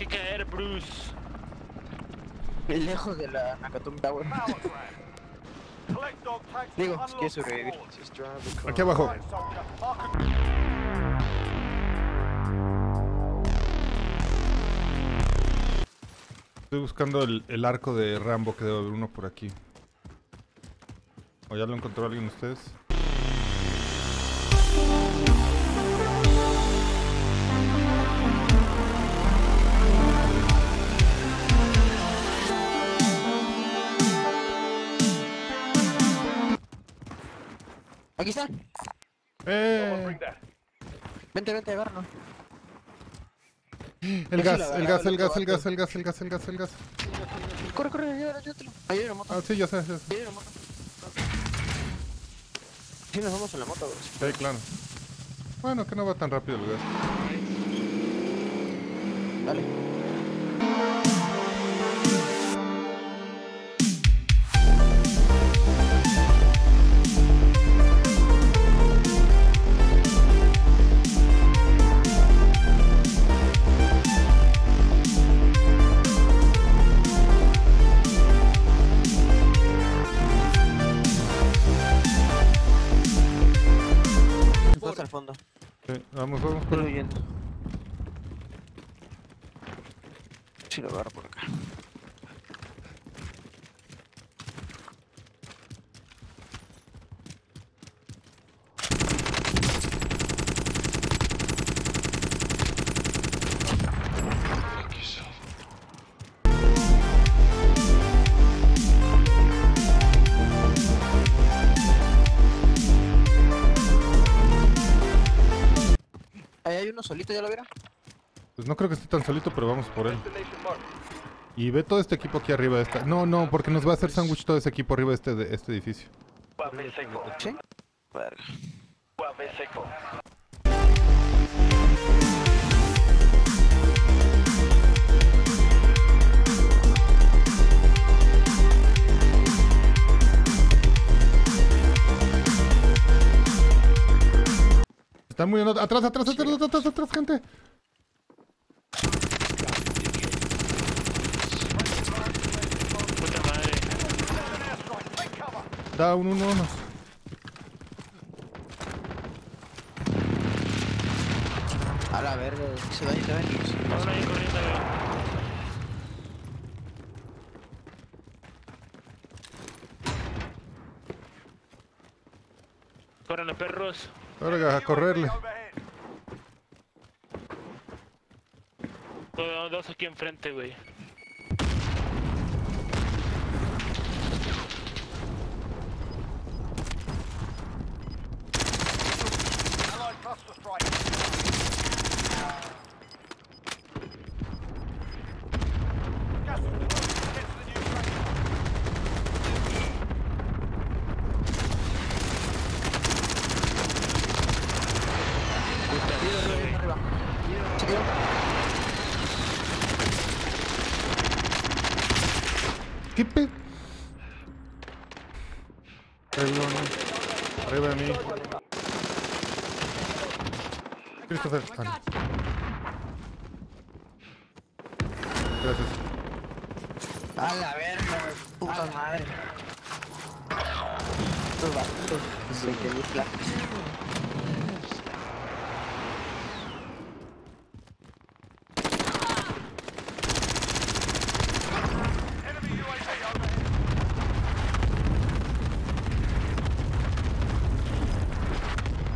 ¿Dónde tenemos que caer, Bruce? Lejos de la Nakatomi Tower. Digo, si quieres sobrevivir. Aquí abajo. Estoy buscando el, el arco de Rambo que debe haber uno por aquí. ¿O ya lo encontró alguien de ustedes? Aquí está. ¡Eh! Vente, vente, agárralo. El gas, el gas, el gas, el gas, el gas, el gas, el gas, el gas. Corre, corre, llévatelo, llévatelo. Ahí hay una moto. Ah, sí, ya sé, ya sé. Ahí hay una moto. Sí, nos vamos en la moto, güey. Sí, claro. Bueno, que no va tan rápido el gas. Dale. Estás al fondo. Sí, vamos, vamos Estoy huyendo. Sí, lo agarro por acá. Solito, ¿ya lo vieron? Pues no creo que esté tan solito, pero vamos por él. Y ve todo este equipo aquí arriba de esta. No, no, porque nos va a hacer sándwich todo ese equipo arriba de este, de este edificio. ¿Sí? Están muy atrás, atrás, atrás, atrás, atrás, atrás, gente. Puta madre. Da un uno, uno. A la verga, se daña, se daña. Vamos ahí corriendo. Corran los perros. Verga, a correrle. Dos, aquí enfrente, güey. ¿Qué pe? Perdón. Arriba de mí. Christopher. Ah, no. Gracias. A la verga, puta madre. Estos vatos,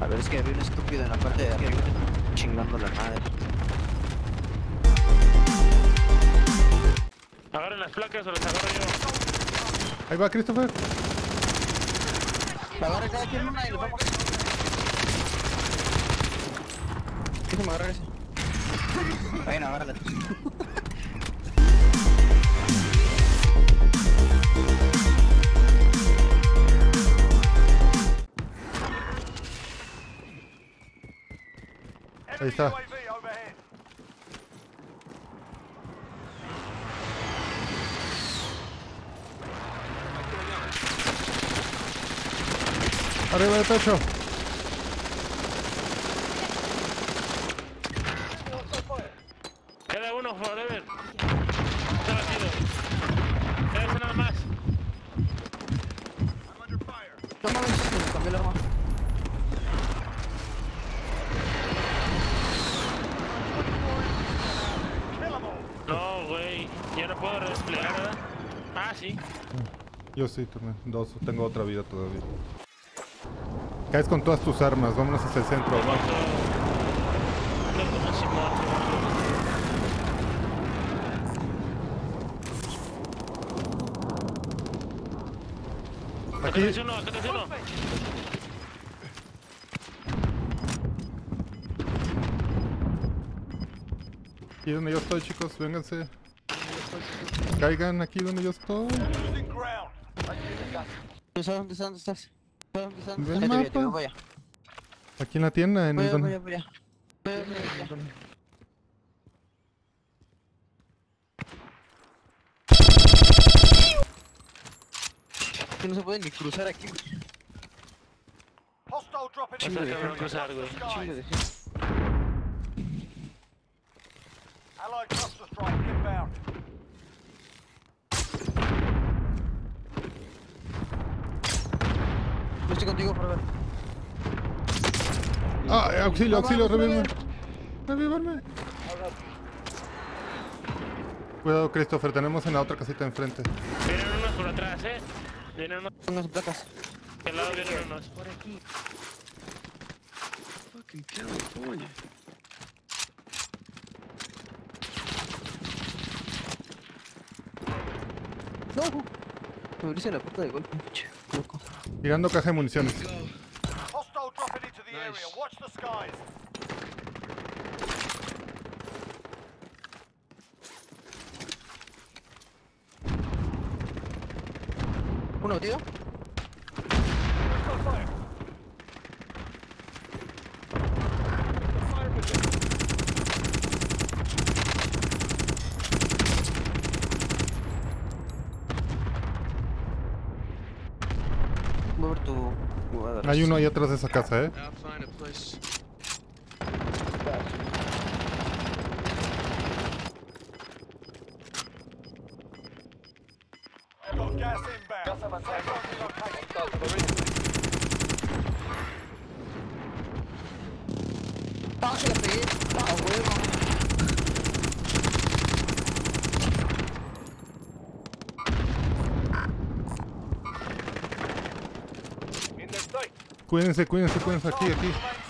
A ver, es que había un estúpido en la parte de arriba chingando la madre. Agarren las placas o las agarro yo. Ahí va Christopher. Agarra cada quien una y nos vamos. Déjame agarrar ese. Bueno, agárrala. Ahí está. Arriba del techo. Queda uno forever. Está batido. Ese nada más. No mames, se me cambió el arma. No, güey. Ya no puedo desplegar, ¿verdad? Ah, sí. Yo sí, también. Dos. Tengo otra vida todavía. Caes con todas tus armas. Vámonos hacia el centro. Aquí. Aquí donde yo estoy, chicos. Vénganse. Caigan aquí donde yo estoy. ¿Dónde estás? ¿Dónde estás? ¿Dónde estás? Aquí en la tienda, en voy el voy, voy, Que no se puede ni cruzar aquí, Chile de gente cruzar, güey. Chile de estoy contigo, por ver. ¡Ah! ¡Auxilio, No, auxilio! vamos, ¡Revívanme! ¡Revívanme! Cuidado, Christopher. Tenemos en la otra casita enfrente. Vienen unos por atrás, eh. Vienen unos. Pónganse placas. De lado vienen unos. Fucking California. No. Me abriste la puerta de golpe, loco. Tirando caja de municiones. Go. Hostile Hay uno ahí atrás de esa casa, ¿eh? Cuídense, cuídense, cuídense. Aquí, aquí.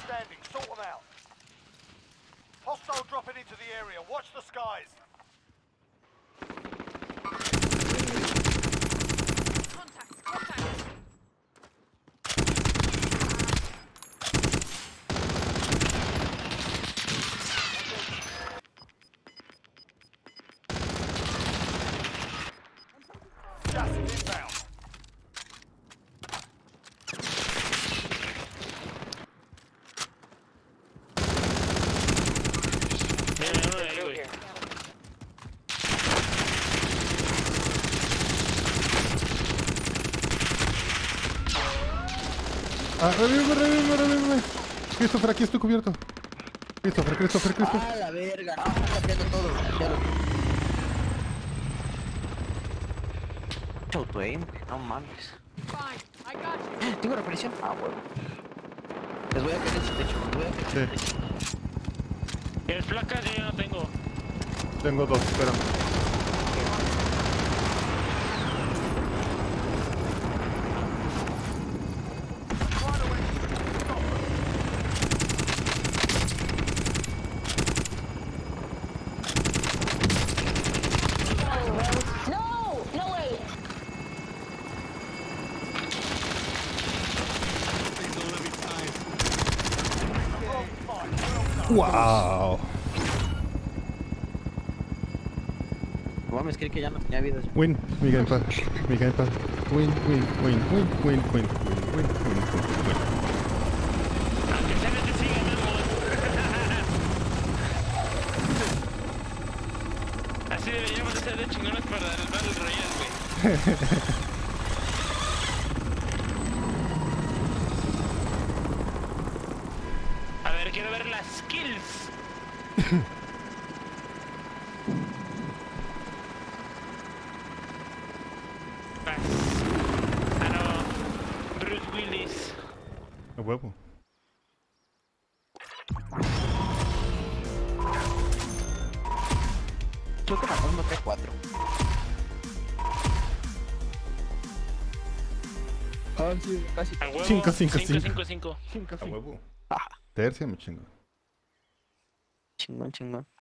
Ah, revíveme, revíveme, revíveme. Christopher, aquí estoy cubierto. Christopher, Christopher, Christopher. ¡Ah, la verga! No, está cambiando todo. Ya lo auto-aim, güey, no mames. ¿Tengo repetición? Ah, huevo. Les voy a caer en su techo, les voy a caer en su Sí. techo. ¿Tienes placas? Yo ya no tengo. Tengo dos, espérame. ¡Wow! Creí que ya no tenía vida. Win, mi gamepad, mi gamepad. Win, win, win, win, win, win, win, win, win, win, win. Aunque sea que. Así deberíamos de ser de chingones para el Battle Royale, güey. Bruce Willis. A huevo. Creo que matamos más cuatro. Cinco, cinco, cinco. cinco, cinco. cinco, cinco. A huevo. Ah. Tercia me. 请吧请吧